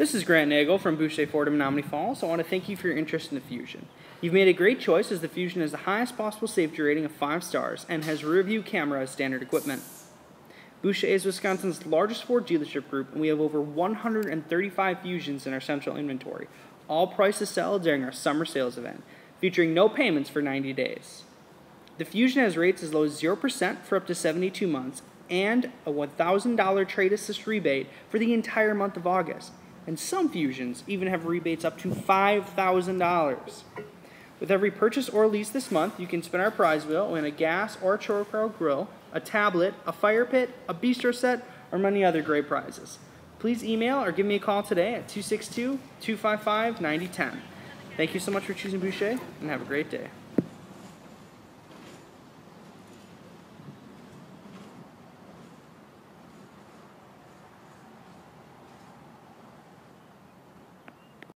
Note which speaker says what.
Speaker 1: This is Grant Nagel from Boucher Ford in Menomonee Falls. I want to thank you for your interest in the Fusion. You've made a great choice as the Fusion has the highest possible safety rating of 5 stars and has rear view camera as standard equipment. Boucher is Wisconsin's largest Ford dealership group, and we have over 135 Fusions in our central inventory. All prices sell during our summer sales event, featuring no payments for 90 days. The Fusion has rates as low as 0% for up to 72 months and a $1,000 trade assist rebate for the entire month of August. And some Fusions even have rebates up to $5,000. With every purchase or lease this month, you can spin our prize wheel win a gas or charcoal grill, a tablet, a fire pit, a bistro set, or many other great prizes. Please email or give me a call today at 262 255 9010. Thank you so much for choosing Boucher and have a great day.